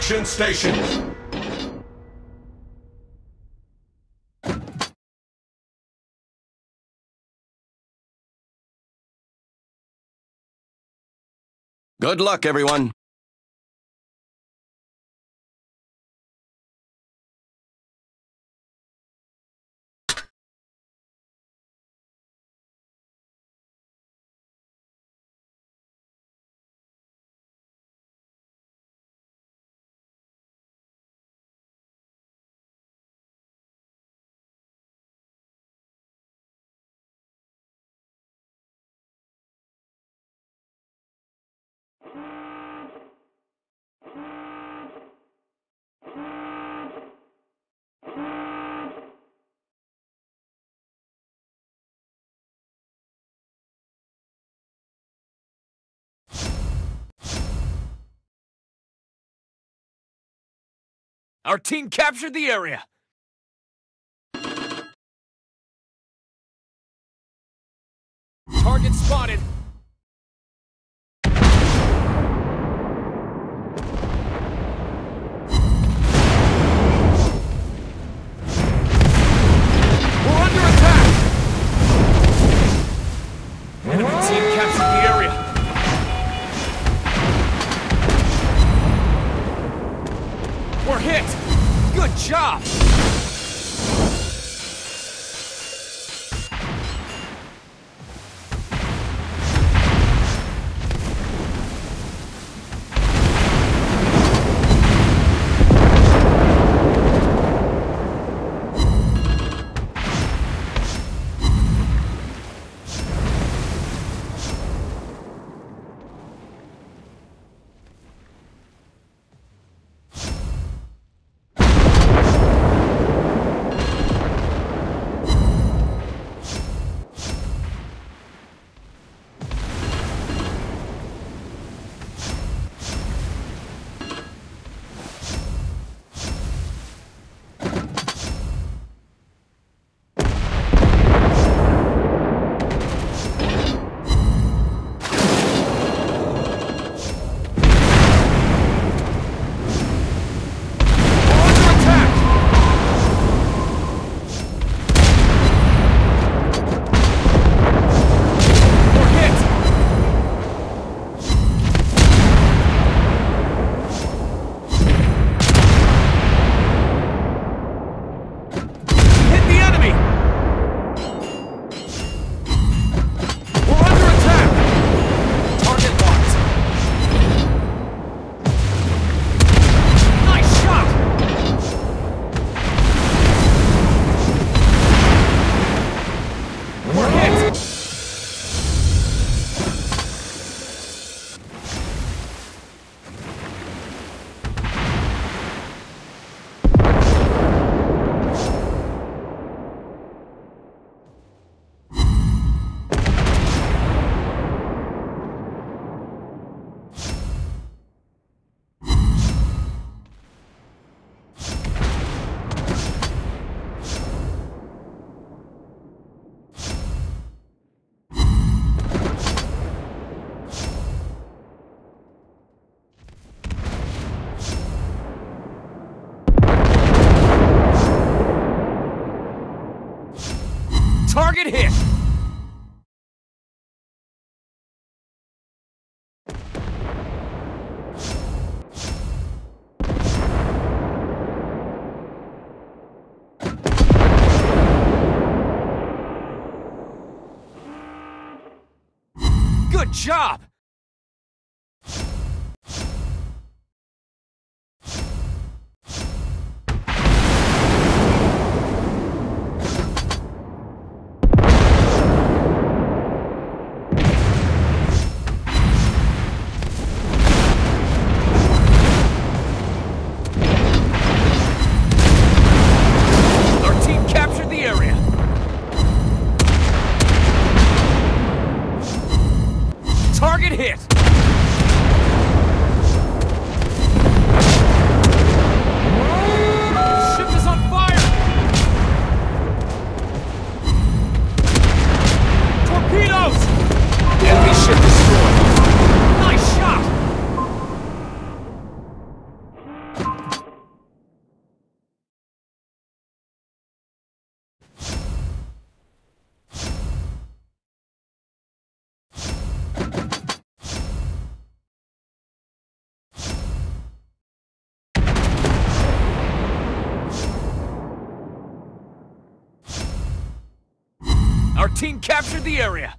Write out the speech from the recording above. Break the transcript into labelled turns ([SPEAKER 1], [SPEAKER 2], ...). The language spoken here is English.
[SPEAKER 1] extraction stations.
[SPEAKER 2] Good luck, everyone.
[SPEAKER 3] Our team captured the area. Target spotted. Job! Hit! Good job! Nice shot! Our team captured the area.